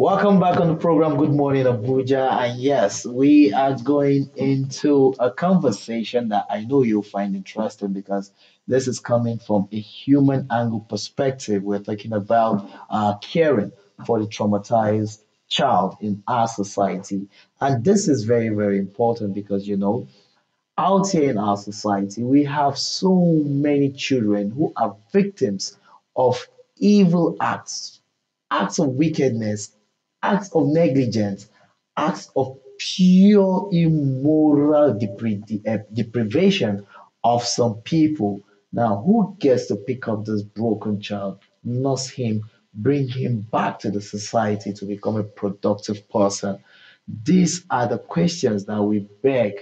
Welcome back on the program. Good morning, Abuja. And yes, we are going into a conversation that I know you'll find interesting because this is coming from a human angle perspective. We're talking about uh, caring for the traumatized child in our society. And this is very, very important because, you know, out here in our society, we have so many children who are victims of evil acts, acts of wickedness, acts of negligence, acts of pure immoral depri- uh, deprivation of some people. Now, who gets to pick up this broken child, nurse him, bring him back to the society to become a productive person? These are the questions that we beg,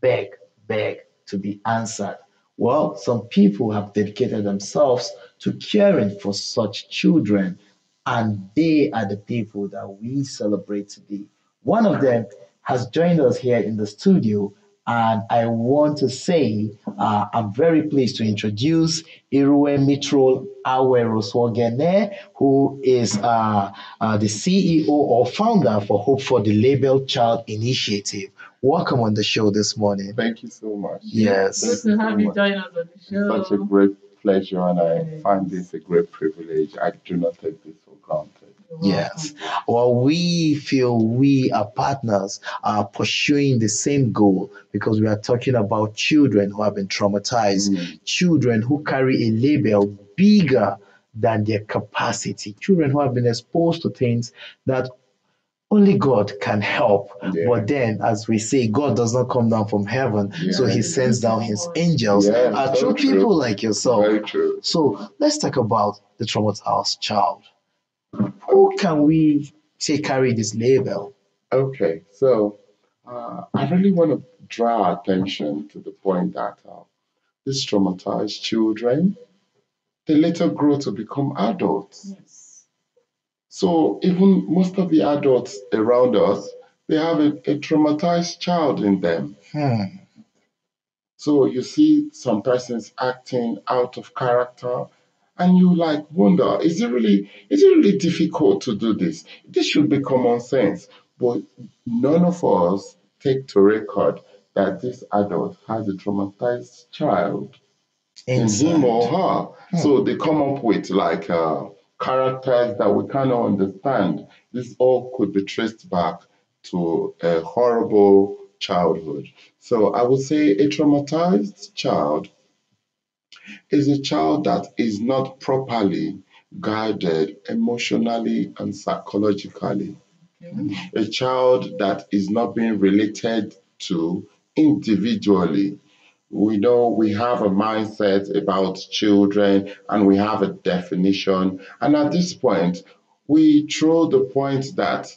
beg, beg to be answered. Well, some people have dedicated themselves to caring for such children and they are the people that we celebrate today. One of them has joined us here in the studio, and I want to say uh, I'm very pleased to introduce Irue Mitro Aweroswogene, who is uh, uh, the CEO or founder for Hope for the Label Child Initiative. Welcome on the show this morning. Thank you so much. Yes. Good to have you join us on the show. Such a great pleasure, and I find this a great privilege. I do not take this for. Yes. Well, we feel we are partners are pursuing the same goal because we are talking about children who have been traumatized, Mm. children who carry a label bigger than their capacity, children who have been exposed to things that only God can help. Yeah. But then, as we say, God does not come down from heaven, so He sends down His angels Yeah, uh, through true. people like yourself. Very true. So let's talk about the traumatized child. Who can we say carry this label? Okay, so uh, I really want to draw attention to the point that uh, these traumatized children, they later grow to become adults. Yes. So even most of the adults around us, they have a, a traumatized child in them. Hmm. So you see some persons acting out of character, and you like wonder, is it really is it really difficult to do this? This should be common sense. But none of us take to record that this adult has a traumatized child in him or her. So they come up with like uh, characters that we cannot understand. This all could be traced back to a horrible childhood. So I would say a traumatized child is a child that is not properly guided emotionally and psychologically. A child that is not being related to individually. We know we have a mindset about children and we have a definition. And at this point, we throw the point that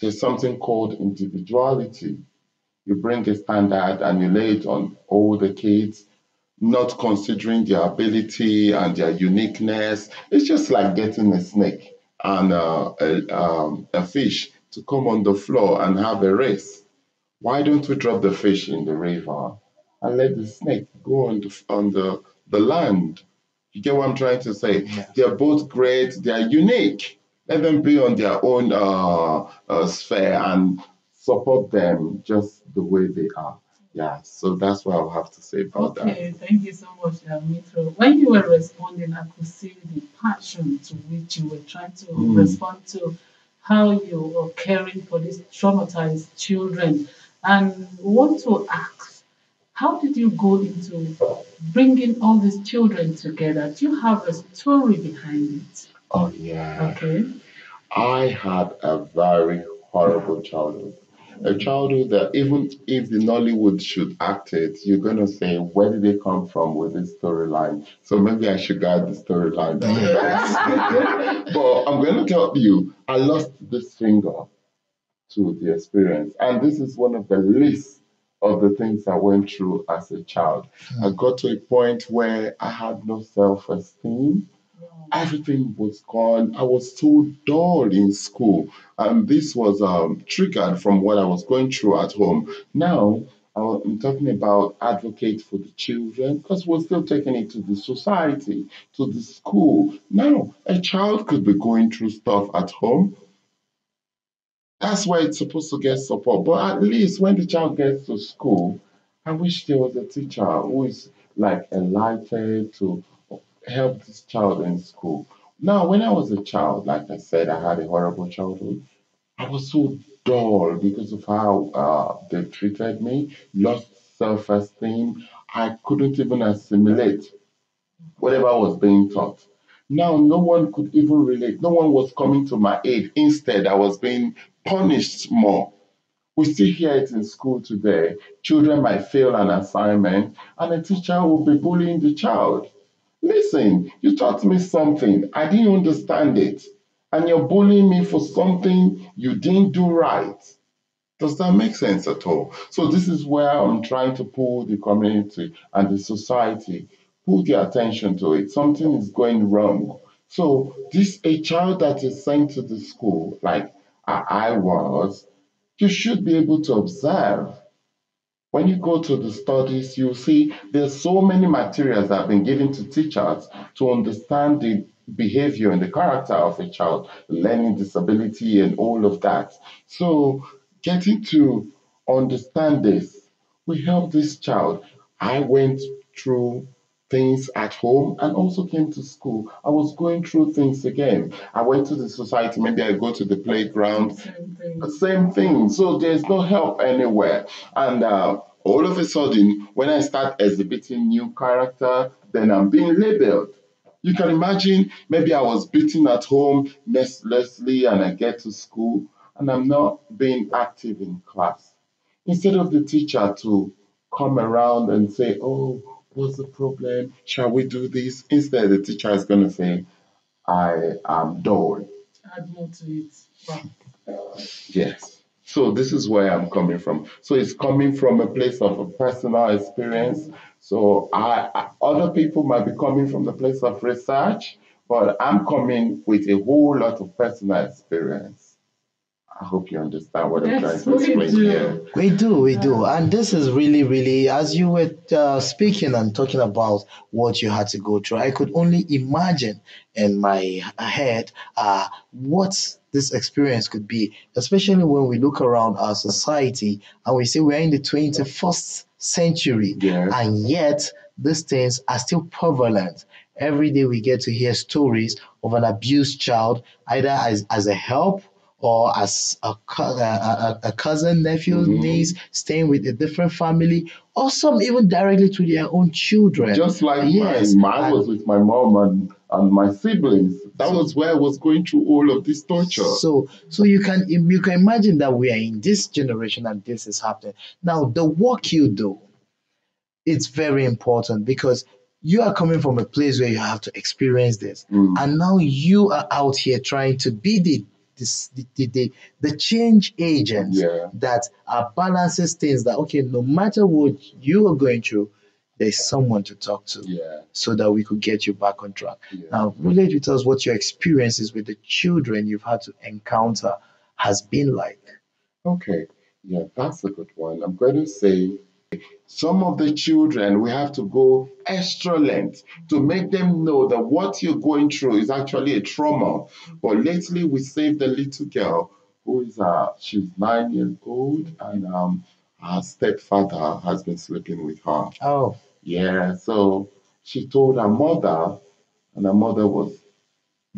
there's something called individuality. You bring a standard and you lay it on all the kids, not considering their ability and their uniqueness. It's just like getting a snake and uh, a, um, a fish to come on the floor and have a race. Why don't we drop the fish in the river and let the snake go on the, on the, the land? You get what I'm trying to say? Yeah. They're both great, they're unique. Let them be on their own uh, uh, sphere and support them just the way they are. Yeah, so that's what I'll have to say about that. Okay, thank you so much, uh, Mitro. When you were responding, I could see the passion to which you were trying to Mm. respond to how you were caring for these traumatized children. And want to ask, how did you go into bringing all these children together? Do you have a story behind it? Oh, yeah. Okay. I had a very horrible childhood. A childhood that even if the Nollywood should act it, you're gonna say, where did they come from with this storyline? So maybe I should guide the storyline. but I'm gonna tell you, I lost this finger to the experience, and this is one of the least of the things I went through as a child. Hmm. I got to a point where I had no self-esteem everything was gone. I was so dull in school, and this was um, triggered from what I was going through at home. Now I'm talking about advocate for the children because we're still taking it to the society, to the school. Now a child could be going through stuff at home. That's where it's supposed to get support. But at least when the child gets to school, I wish there was a teacher who is like enlightened to help this child in school. Now, when I was a child, like I said, I had a horrible childhood. I was so dull because of how uh, they treated me, lost self esteem. I couldn't even assimilate whatever I was being taught. Now, no one could even relate. No one was coming to my aid. Instead, I was being punished more. We still hear it in school today. Children might fail an assignment, and a teacher will be bullying the child. Listen, you taught me something, I didn't understand it, and you're bullying me for something you didn't do right. Does that make sense at all? So, this is where I'm trying to pull the community and the society, pull their attention to it. Something is going wrong. So, this a child that is sent to the school, like I I was, you should be able to observe. When you go to the studies, you see there's so many materials that have been given to teachers to understand the behavior and the character of a child, learning disability and all of that. So getting to understand this will help this child. I went through things at home and also came to school. I was going through things again. I went to the society, maybe I go to the playground, Same thing. same thing. So there's no help anywhere. And uh, all of a sudden, when I start exhibiting new character, then I'm being labeled. You can imagine maybe I was beaten at home mercilessly and I get to school and I'm not being active in class. Instead of the teacher to come around and say, Oh, what's the problem? Shall we do this? Instead, the teacher is going to say, I am dull. Add more to it. Yes. So this is where I'm coming from. So it's coming from a place of a personal experience. So I, I other people might be coming from the place of research, but I'm coming with a whole lot of personal experience. I hope you understand what I'm trying to explain do. here. We do, we do. And this is really, really, as you were uh, speaking and talking about what you had to go through, I could only imagine in my head uh, what this experience could be, especially when we look around our society and we say we're in the 21st century, Yes. and yet these things are still prevalent. Every day we get to hear stories of an abused child, either as, as a help or as a, a, a, a cousin, nephew, Mhm. niece, staying with a different family, or some even directly to their own children. Just like Yes, mine, mine and- was with my mom and, and my siblings. That was where I was going through all of this torture. So, so you can you can imagine that we are in this generation and this is happening. Now, the work you do, it's very important because you are coming from a place where you have to experience this, Mm. and now you are out here trying to be the this, the, the, the, the change agent Yeah. that uh, balances things that okay no matter what you are going through there's someone to talk to Yeah. so that we could get you back on track Yeah. now relate with us what your experiences with the children you've had to encounter has been like Okay, yeah, that's a good one. I'm going to say some of the children we have to go extra length to make them know that what you're going through is actually a trauma. But lately, we saved a little girl who is uh she's nine years old, and um her stepfather has been sleeping with her. oh Yeah, so she told her mother, and her mother was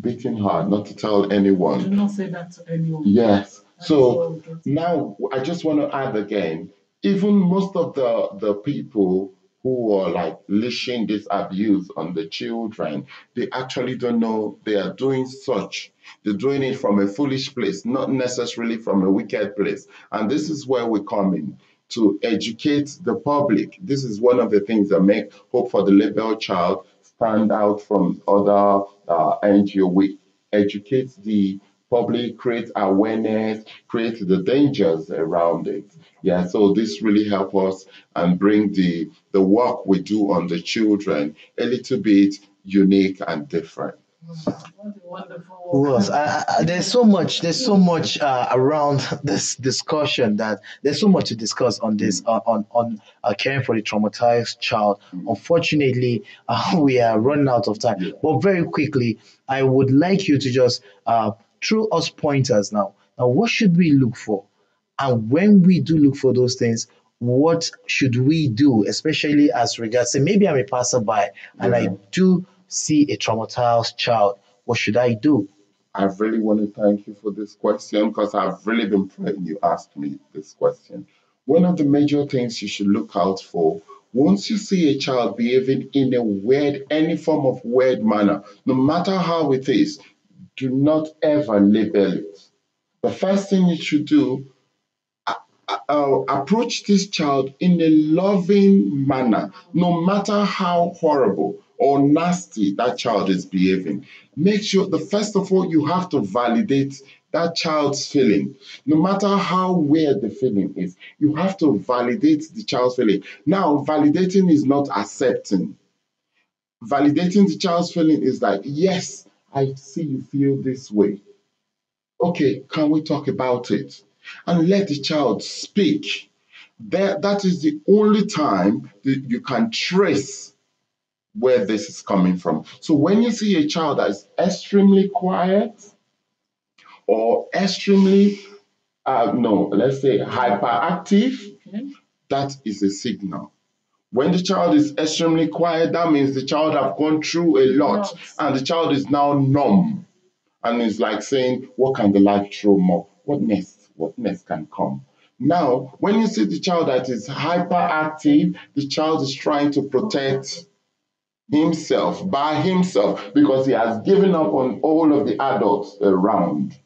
beating her not to tell anyone. Do anyone. not say that to anyone. Yes, That's so. Now, I just want to add again, even most of the, the people who are like leashing this abuse on the children, they actually don't know they are doing such. They're doing it from a foolish place, not necessarily from a wicked place. And this is where we come in to educate the public. This is one of the things that make Hope for the Label Child stand out from other uh, NGO. We educate the public, create awareness, create the dangers around it. Yeah, so this really help us and bring the the work we do on the children a little bit unique and different. What wonderful Who work. else? I, I, there's so much. There's so much uh, around this discussion that there's so much to discuss on this uh, on on uh, caring for the traumatized child. Unfortunately, uh, we are running out of time. But very quickly, I would like you to just throw us pointers now. Now, what should we look for? And when we do look for those things, what should we do, especially as regards, say, maybe I'm a passerby and I do see a traumatized child. What should I do? I really want to thank you for this question because I've really been praying you asked me this question. One of the major things you should look out for once you see a child behaving in a weird, any form of weird manner, no matter how it is, do not ever label it. The first thing you should do uh, approach this child in a loving manner, no matter how horrible or nasty that child is behaving. Make sure the first of all, you have to validate that child's feeling. No matter how weird the feeling is, you have to validate the child's feeling. Now, validating is not accepting. Validating the child's feeling is like, yes, I see you feel this way. Okay, can we talk about it? and let the child speak. That, that is the only time that you can trace where this is coming from. So when you see a child that is extremely quiet or extremely, uh, no, let's say hyperactive, okay. that is a signal. When the child is extremely quiet, that means the child have gone through a lot and the child is now numb and is like saying, what can the life throw more? What next? what next can come. Now, when you see the child that is hyperactive, the child is trying to protect himself by himself because he has given up on all of the adults around.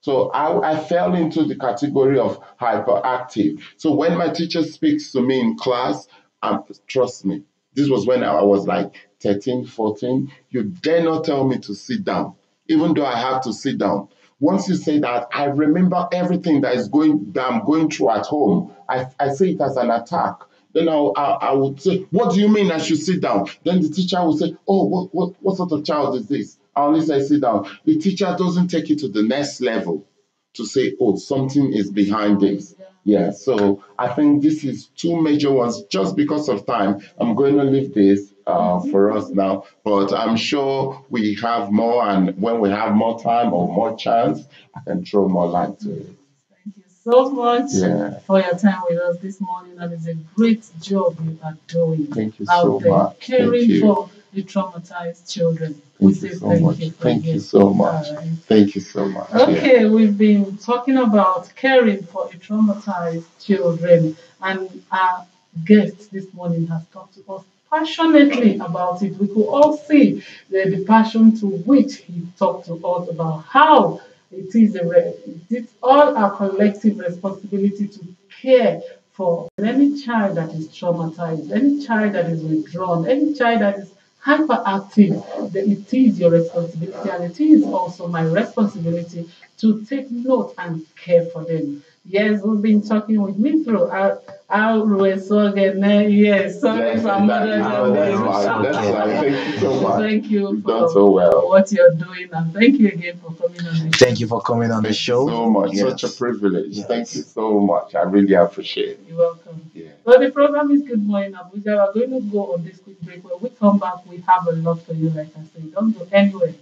So I, I, fell into the category of hyperactive. So when my teacher speaks to me in class, um, trust me, this was when I was like 13, 14, you dare not tell me to sit down, even though I have to sit down. Once you say that, I remember everything that is going that I'm going through at home. I, I say it as an attack. Then I, I, I would say, What do you mean I should sit down? Then the teacher will say, Oh, what, what, what sort of child is this? I only say sit down. The teacher doesn't take it to the next level to say, Oh, something is behind this. Yeah, so I think this is two major ones. Just because of time, I'm going to leave this uh, for us now. But I'm sure we have more, and when we have more time or more chance, I can throw more light to it. Thank you so much yeah. for your time with us this morning, and it's a great job you are doing Thank you out so there, much. caring for the traumatized children. We thank you so thank much. You thank you so much. Right. Thank you so much. Okay, yeah. we've been talking about caring for the traumatized children, and our guest this morning has talked to us passionately about it. We could all see the, the passion to which he talked to us about how it is a it's all our collective responsibility to care for any child that is traumatized, any child that is withdrawn, any child that is hyperactive, it is your responsibility and it is also my responsibility to take note and care for them. Yes, we've been talking with Mithro. Always so again. Yes, sorry yes, for mother. Thank you so much. Thank you You've for done so well. what you're doing, and thank you again for coming on the show. Thank you for coming on the show. so much. Yes. Such a privilege. Yes. Thank you so much. I really appreciate it. You're welcome. Yeah. So the program is Good Morning Abuja. We're going to go on this quick break. When we come back, we have a lot for you, like I said. Don't go anywhere.